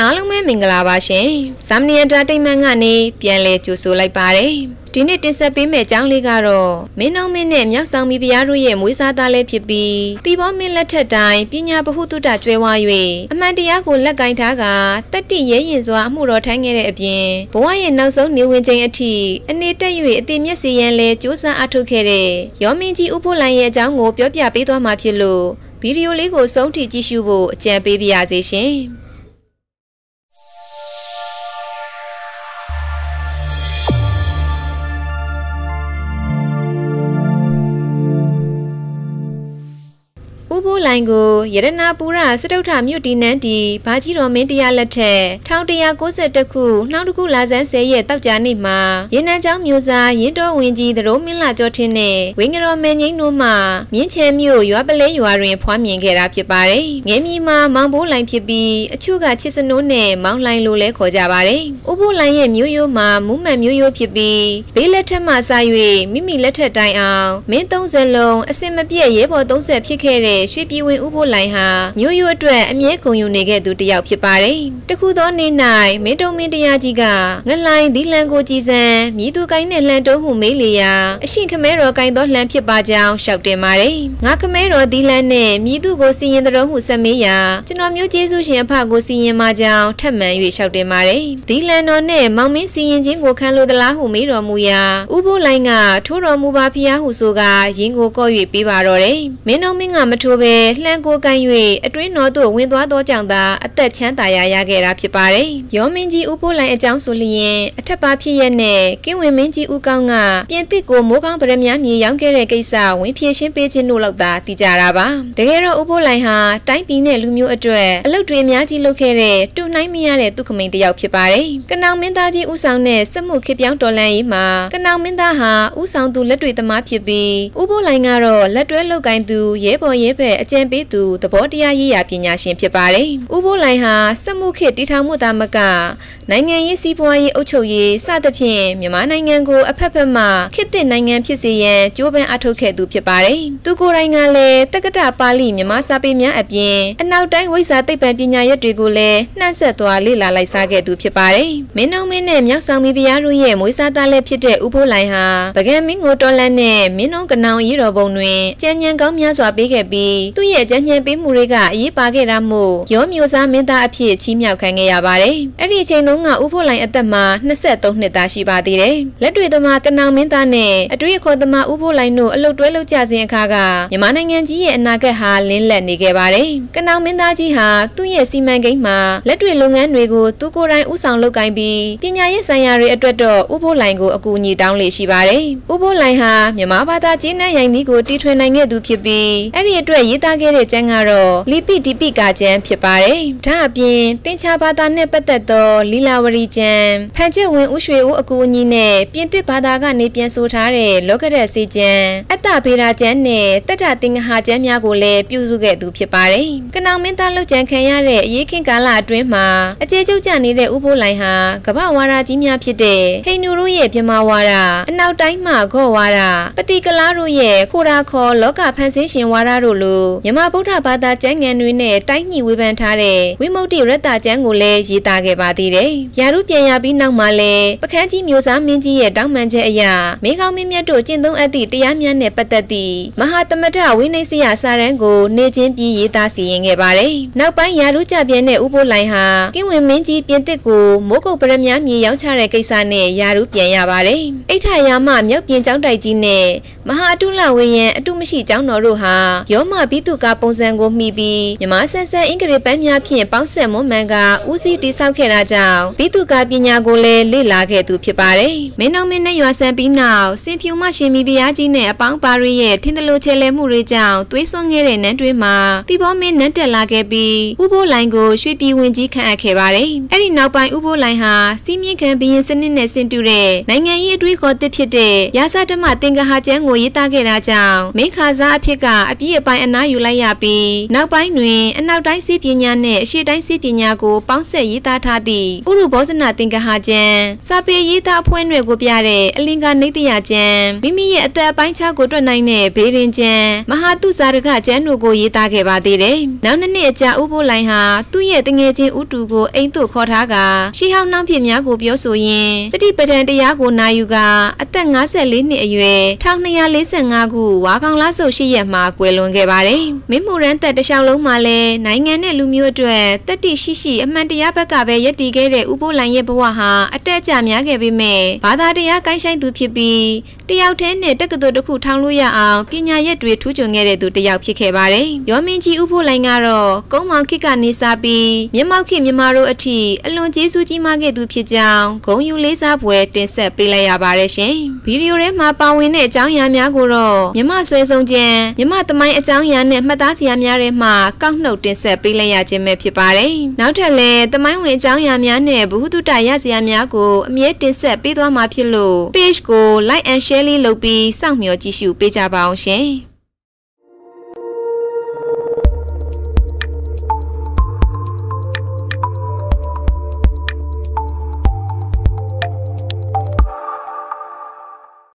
အားလုံးပဲမင်္ဂလာပါရှင်။ဇမ်နီယန်တာတိတ်မန်ကနေပြန်လဲကြိုဆိုလိုက်ပါတယ်။ဒီနေ့တင်ဆက်ပေးမယ့်အကြောင်းလေးကတော့မင်းအောင်မင်းနဲ့မြောက်ဆောင်မီဖျားတို့ရဲ့မွေးစားသားလေးဖြစ်ပြီးတီဘောမင်းလက်ထက်တိုင်းပညာဗဟုသုတကျွဲဝါ၍အမှန်တရားကိုလက်ကင်ထားကတက်တိရဲရင်စွာအမှုတော်ထမ်းခဲ့တဲ့အပြင်ဘဝရဲ့နောက်ဆုံးနေဝင်ချိန်အထိအနေတက်၍အတိမျက်စီရန်လဲစူးစမ်းအထုတ်ခဲ့တဲ့ရောမင်းကြီးဥဖို့လိုင်ရဲ့အကြောင်းကိုပြောပြပေးသွားမှာဖြစ်လို့ဗီဒီယိုလေးကိုဆုံးထိကြည့်ရှုဖို့အကြံပေးပါရစေရှင်။ ဥပိုးလိုင်ကိုရတနာပူရစတုထမြို့တီနန်းတီဘာကြီးတော်မင်းတရားလက်ထက်1192ခုနှောင်းတခုလာဇန်းဆယ်ရဲ့တောက်ကြနေ့မှာရေနန်းကျောင်းမျိုးစားရင်းတော်ဝင်ကြီးသရိုးမင်းလာကျော်ထင်းနဲ့ဝင်းကတော်မင်းငိမ့်တို့မှမြင်းချဲမြို့ရွာပလဲရွာတွင်ဖွားမြင်ခဲ့တာဖြစ်ပါတယ်။ငယ်မီမှာမောင်ဘိုးလိုင်ဖြစ်ပြီးအချို့ကချစ်စနိုးနဲ့မောင်လိုင်လိုလဲခေါ်ကြပါတယ်။ဥပိုးလိုင်ရဲ့မျိုးရိုးမှာမူးမှန်မျိုးရိုးဖြစ်ပြီးဘေးလက်ထက်မှစ၍မိမိလက်ထက်တိုင်အောင်မင်း30လုံးအစင်မပြည့်ရဲဘော်30ဖြစ်ခဲ့တဲ့ရွှေပြည်ဝင်ဥပိုးလိုင်ဟာမျိုးရိုးအတွက်အမြဲဂုံယူနေခဲ့သူတစ်ယောက်ဖြစ်ပါတယ်။တခုသောနေ့၌မင်းတုံမင်းတရားကြီးကငလိုင်ဒီလန်ကိုကြည်စံမြည်သူကိုင်းနဲ့လှန်တုံးဟုမေးလျာအရှင်ခမဲတော်ကိုင်းသောလှန်ဖြစ်ပါကြောင်းရှောက်တင်ပါတယ်။ငါခမဲတော်ဒီလန်နဲ့မြည်သူကိုစီရင်တော်ဟုဆက်မေးရာကျွန်တော်မျိုးကျေးဇူးရှင်အဖကိုစီရင်မှာကြောင်းထပ်မံ၍ရှောက်တင်ပါတယ်။ဒီလန်တော်နဲ့မောင်မင်းစီရင်ခြင်းကိုခံလိုသလားဟုမေးတော်မူရာဥပိုးလိုင်ကထိုးတော်မူပါဖျားဟုဆိုကရင်ကိုကော့၍ပေးပါတော့တယ်။မင်းတော်မင်းကမထိုးပဲလှမ်းကိုကန်၍အတွင်းတော်သို့ဝင်သွားသောကြောင့်သာအသက်ချမ်းသာရရခဲ့တာဖြစ်ပါတယ်။ရောမင်းကြီးဦးဖိုးလိုင်အကြောင်းဆိုလျင်အထက်ပါဖြစ်ရက်နဲ့ကင်းဝင်မင်းကြီးဦးကောင်းကပြင်သစ်ကိုမိုးကောင်းဗရမများမြေရောက်ခဲ့တဲ့ကိစ္စဝင်ဖြည့်ရှင်းပေးခြင်းတို့လောက်သာသိကြတာပါ။တကယ်တော့ဦးဖိုးလိုင်ဟာတိုင်းပြည်နဲ့လူမျိုးအတွက်အလုပ်တွေအများကြီးလုပ်ခဲ့တဲ့တူနှိုင်းမရတဲ့သူခမိန်တစ်ယောက်ဖြစ်ပါတယ်။ကနောင်မင်းသားကြီးဦးဆောင်တဲ့စစ်မှုခေပြောင်းတော်လှန်ရေးမှာကနောင်မင်းသားဟာဦးဆောင်သူလက်တွေသမားဖြစ်ပြီးဦးဖိုးလိုင်ကတော့လက်တွဲလုပ်ကိုင်သူရဲဘော်ရဲဘက်အကြံပေးသူသဘောတရားရေးရာပညာရှင်ဖြစ်ပါတယ်။ဥပိုးလိုင်ဟာစက်မှုခေတ်တည်ထောင်မှုသားမကနိုင်ငံရေးစီးပွားရေးအုပ်ချုပ်ရေးစသဖြင့်မြန်မာနိုင်ငံကိုအဖက်ဖက်မှခေတ်သစ်နိုင်ငံဖြစ်စေရန်ကြိုးပမ်းအထောက်ခဲ့သူဖြစ်ပါတယ်။သူကိုယ်တိုင်ကလည်းတက္ကတာပါဠိမြန်မာစာပေများအပြင်အနောက်တိုင်းဝိဇ္ဇာသိပ္ပံပညာရပ်တွေကိုလည်းနှံ့ဆက်သွားလေ့လာလိုက်စားခဲ့သူဖြစ်ပါတယ်။မင်းအောင်မင်းနဲ့မြောက်ဆောင်မီဘုရားတို့ရဲ့မွေးစားသားလည်းဖြစ်တဲ့ဥပိုးလိုင်ဟာပကံမင်းကိုတော်လန့်နဲ့မင်းအောင်ကနောင်ရေးတော်ပုံတွင်ကြံညံကောင်းများစွာပေးခဲ့ပြီးသူ့ရဲ့ကြံညံပေးမှုတွေကအရေးပါခဲ့တာမို့ရောမျိုးစားမင်းသားအဖြစ်ချီးမြှောက်ခံခဲ့ရပါတယ်။အဲ့ဒီအချိန်တုန်းကဥဖို့လိုင်အသက်မှာ23နှစ်သားရှိပါသေးတယ်။လက်တွေသမားကနောင်မင်းသားနဲ့အတွေ့အခေါ်သမားဥဖို့လိုင်တို့အလုတ်တွဲလုပ်ကြစဉ်အခါကမြန်မာနိုင်ငံကြီးရဲ့အနာဂတ်ဟာလင်းလက်နေခဲ့ပါတယ်။ကနောင်မင်းသားကြီးဟာသူ့ရဲ့စီမံကိန်းမှာလက်တွေလုပ်ငန်းတွေကိုသူကိုယ်တိုင်ဥဆောင်လုပ်ကိုင်ပြီးပညာရေးဆိုင်ရာတွေအတွက်တော့ဥဖို့လိုင်ကိုအကူအညီတောင်းလေရှိပါတယ်။ဥဖို့လိုင်ဟာမြန်မာဘာသာကျင်းတဲ့ရိုင်းနည်းကိုတီထွင်နိုင်ခဲ့သူဖြစ်ပြီးအဲ့ဒီအတွက်ရေးသားခဲ့တဲ့ကျမ်းကတော့လီပိဒီပိကာကျမ်းဖြစ်ပါတယ်။ဒါအပြင်တင်ချာဘာသာနဲ့ပတ်သက်သောလီလာဝရီကျမ်းဖန်ချက်ဝင်ဥရွှေဦးအကူအညီနဲ့ပြင်သစ်ဘာသာကနေပြန်ဆိုထားတဲ့လောကရက်စေကျမ်းအတ္တဗေဒကျမ်းနဲ့တတ္တသင်္ဃဟာကျမ်းများကိုလည်းပြုစုခဲ့သူဖြစ်ပါတယ်။ကနောင်မင်းသားလှုပ်ကြံခံရတဲ့အရေးခင်ကာလအတွင်းမှာအကျေကျုပ်ကျနေတဲ့ဥပိုးလိုင်ဟာကမ္ဘာဝါဒကြီးများဖြစ်တဲ့ဟိန္ဒူတို့ရဲ့ပြမဝါဒအနောက်တိုင်းမှာခော့ဝါဒပတိကလားတို့ရဲ့ခိုရာခေါ်လောကဖန်ဆင်းရှင်ဝါဒတို့လိုမြမဗုဒ္ဓဘာသာကျမ်းငန်တွေနဲ့တိုင်းညှိဝေဖန်ထားတဲ့ဝိမု ക്തി ရတ္တကျမ်းကိုလည်းရေးသားခဲ့ပါသေးတယ်။ယာရုပြန်ရပြီးနောက်မှာလည်းပခန်းကြီးမျိုးစားမင်းကြီးရဲ့တောင်းပန်ချက်အရမေကောင်းမင်းမြတ်တို့ကျင့်သုံးအပ်သည့်တရားများနဲ့ပတ်သက်သည့်မဟာသမထဝိနည်းစရာစာရန်ကိုနေချင်းပြီးရေးသားစီရင်ခဲ့ပါတယ်။နောက်ပိုင်းယာရုကြပြင်းတဲ့ဥပိုးလိုင်ဟာကင်းဝင်မင်းကြီးပြင်သစ်ကိုမိုးကုတ်ပရမများမြေရောက်ချတဲ့ကိစ္စနဲ့ယာရုပြန်ရပါတယ်။အိဋ္ဌာယာမမြောက်ပြင်ကျောင်းတိုက်ကြီးနဲ့မဟာအတုလဝေယံအတုမရှိကျောင်းတော်တို့ဟာရောမဘိတုကပုံစံကိုမှီပြီးမြမဆန်းဆန်းအင်္ဂရိပန်းများဖြင့်ပေါင်းဆက်မွန်မှန်ကဦးစီးတိဆောက်ခဲ့တာကြောင့်ဘိတုကပညာကိုလည်းလေ့လာခဲ့သူဖြစ်ပါတယ်။မင်းအောင်မင်းနဲ့ရွာဆန်ပြီးနောက်စင်ဖြူမရှင်မီဘုရားကြီးနဲ့အပေါင်းပါရရဲ့ထင်းတလို့ချဲလဲမှုတွေကြောင့်သွေးစွန်းခဲ့တဲ့နန်းတွင်းမှာတိဘောမင်းနန်းတက်လာခဲ့ပြီးဥပိုးလိုင်ကိုရွှေပြည်ဝင်ကြီးခန့်အပ်ခဲ့ပါတယ်။အဲ့ဒီနောက်ပိုင်းဥပိုးလိုင်ဟာစီးမြင့်ခံဘရင်စနစ်နဲ့ဆင်တူတဲ့နိုင်ငံရေးအတွေးခေါ်သစ်ဖြစ်တဲ့ရာဇဓမ္မသင်္ကဟာကျမ်းကိုရေးသားခဲ့တာကြောင့်မင်းခါစားအဖြစ်ကအပြည့်အပိုင်းအနာယူလိုက်ရပြီးနောက်ပိုင်းတွင်အနောက်တိုင်းစီးပညာနဲ့အရှေ့တိုင်းစီးပညာကိုပေါင်းဆက်ရေးသားထားသည့်ဥရုဘောဇနာသင်္ကဟာကျမ်းစာပေရေးသားအဖွဲ့တွေကိုပြတဲ့အလင်္ကာနေတယကျမ်းမိမိရဲ့အသက်အပိုင်းခြားကိုတွက်နိုင်တဲ့ဘေးရင်ကျမ်းမဟာတုဇာရကကျမ်းတို့ကိုရေးသားခဲ့ပါသေးတယ်။နောက်နှစ်နှစ်အကြာဥပိုးလိုင်ဟာသူ့ရဲ့တငယ်ချင်းဥတူကိုအိမ်သို့ခေါ်ထားကရှီဟောင်းနှောင်းဖြစ်များကိုပြောဆိုရင်းတတိပဒံတရားကိုနာယူကအသက်54နှစ်အရွယ်1245ခုဝါကောင်လဆုပ်ရှိရက်မှာကွယ်လွန်ခဲ့ပါတယ်။မင်းမှုရန်သက်တလျှောက်လုံးမှာလည်းနိုင်ငံနဲ့လူမျိုးအတွက်တတိရှိရှိအမှန်တရားဘက်ကပဲယက်တည်ခဲ့တဲ့ဥပိုးလိုင်ရဲ့ဘဝဟာအတက်အကျများခဲ့ပေမဲ့ဘာသာတရားကိုင်းဆိုင်သူဖြစ်ပြီးတယောက်တည်းနဲ့တက္ကသိုလ်တစ်ခုထောင်လို့ရအောင်ပညာရက်တွေထူးချွန်ခဲ့တဲ့သူတစ်ယောက်ဖြစ်ခဲ့ပါတယ်။ရောမင်းကြီးဥဖိုးလိုင်ကတော့ကုန်းမောင်ခိကနေစားပြီးမြမောက်ခိမြမတို့အထိအလွန်ကျေးဇူးကြီးမားခဲ့သူဖြစ်ကြောင်းဂုံယူလေးစားပွဲတင်ဆက်ပေးလိုက်ရပါတယ်ရှင်။ဗီဒီယိုထဲမှာပါဝင်တဲ့အကြောင်းအရာများကိုတော့မြမဆွဲဆုံးခြင်းမြမသမိုင်းအကြောင်းအရာနဲ့မှတ်သားစရာများတွေမှာကောက်နှုတ်တင်ဆက်ပေးလိုက်ရခြင်းပဲဖြစ်ပါတယ်။နောက်ထပ်လည်းသမိုင်းဝင်အကြောင်းအရာများနဲ့ဘ ഹു တုတရစရာများကိုအမြဲတင်ဆက်ပေးသွားမှာဖြစ်လို့ page ကို like and share လေးလုပ်ပြီးစောင့်မျှော်ကြည့်ရှုပေးကြပါအောင်ရှင်။